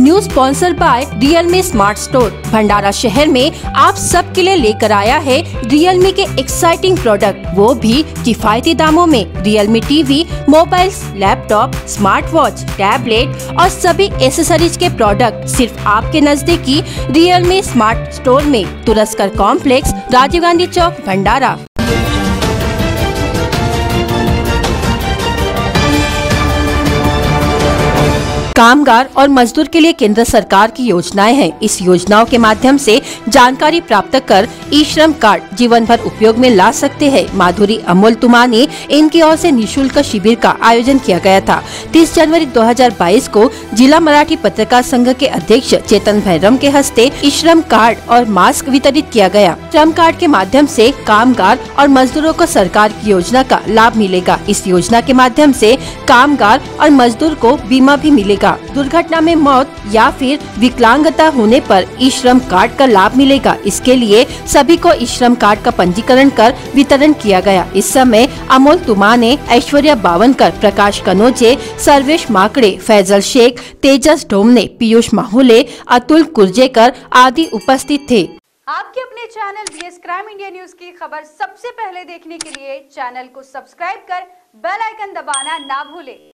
New sponsor by Realme smart store Bhandara शहर में आप सब के लिए लेकर आया है रियलमी के एक्साइटिंग प्रोडक्ट वो भी किफायती दामों में। Realme TV mobile laptop smart watch tablet और सभी एसेसरीज के प्रोडक्ट सिर्फ़ आपके नजदीकी रियलमी स्मार्ट स्टोर में। तुरस्कर कॉम्प्लेक्स राजीव गांधी चौक, भंडारा। कामगार और मजदूर के लिए केंद्र सरकार की योजनाएँ हैं। इस योजनाओं के माध्यम से जानकारी प्राप्त कर ई श्रम कार्ड जीवन भर उपयोग में ला सकते हैं। माधुरी अमोल तुमानी इनकी ओर से निशुल्क शिविर का आयोजन किया गया था। 30 जनवरी 2022 को जिला मराठी पत्रकार संघ के अध्यक्ष चेतन भैरम के हस्ते ई श्रम कार्ड और मास्क वितरित किया गया। श्रम कार्ड के माध्यम से कामगार और मजदूरों को सरकार की योजना का लाभ मिलेगा। इस योजना के माध्यम से कामगार और मजदूर को बीमा भी मिलेगा। दुर्घटना में मौत या फिर विकलांगता होने पर ई श्रम कार्ड का लाभ मिलेगा। इसके लिए सभी को ई श्रम कार्ड का पंजीकरण कर वितरण किया गया। इस समय अमोल तुमाने, ऐश्वर्या बावनकर, प्रकाश कनोजे, सर्वेश माकड़े, फैजल शेख, तेजस ढोमने, पीयूष माहुले, अतुल कुर्जेकर आदि उपस्थित थे। आपके अपने channel B S crime India news की खबर सबसे पहले देखने के लिए चैनल को सब्सक्राइब कर बेल आइकन दबाना ना भूलें।